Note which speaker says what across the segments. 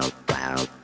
Speaker 1: rock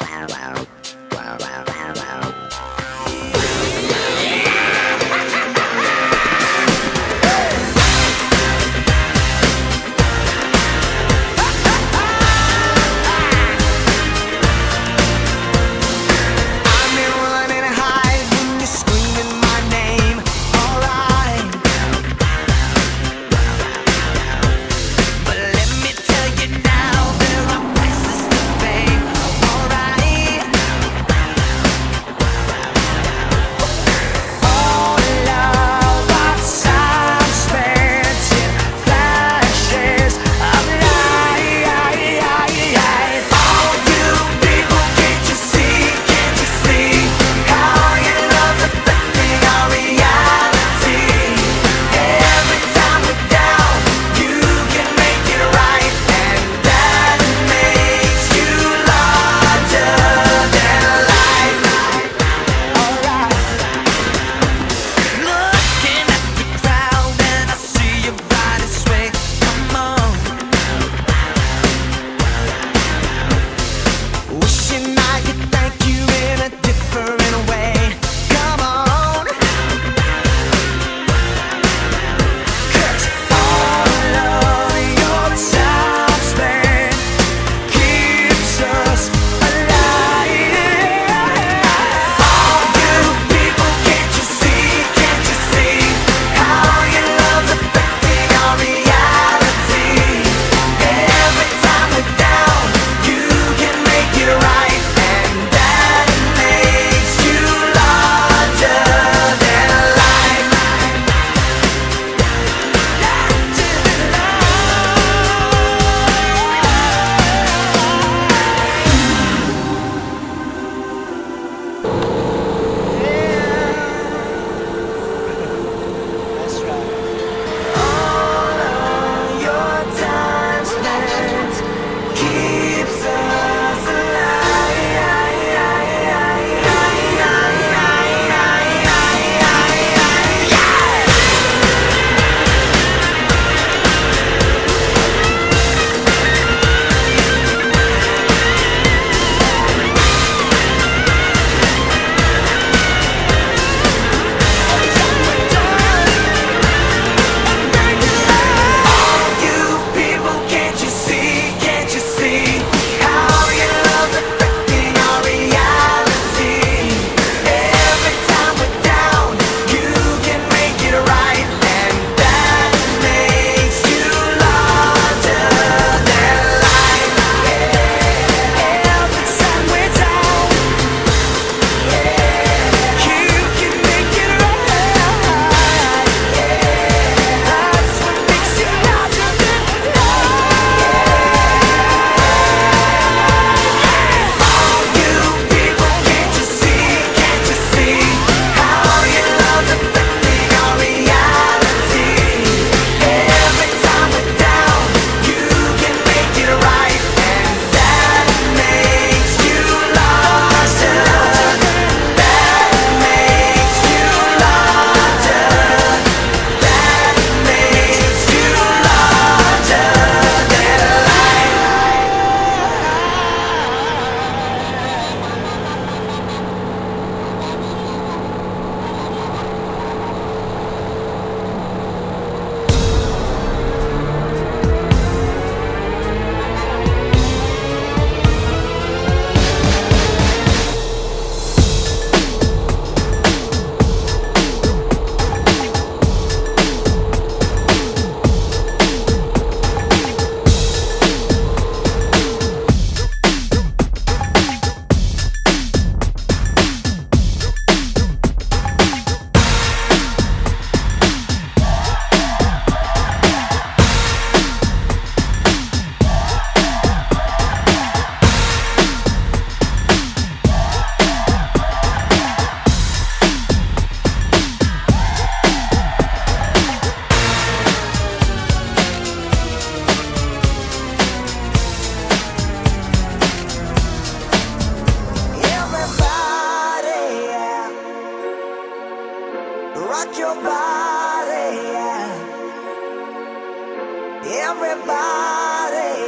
Speaker 1: Everybody,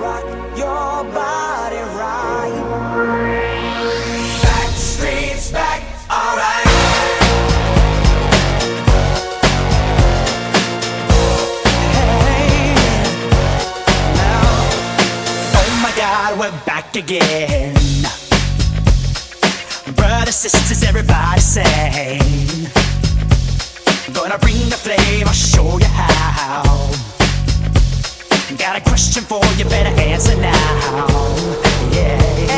Speaker 1: rock your body right. Backstreet's, back, alright. Oh my God, we're back again. Brothers, sisters, everybody sing. Gonna bring the flame, I'll show you how got a question for you, better answer now. Yeah.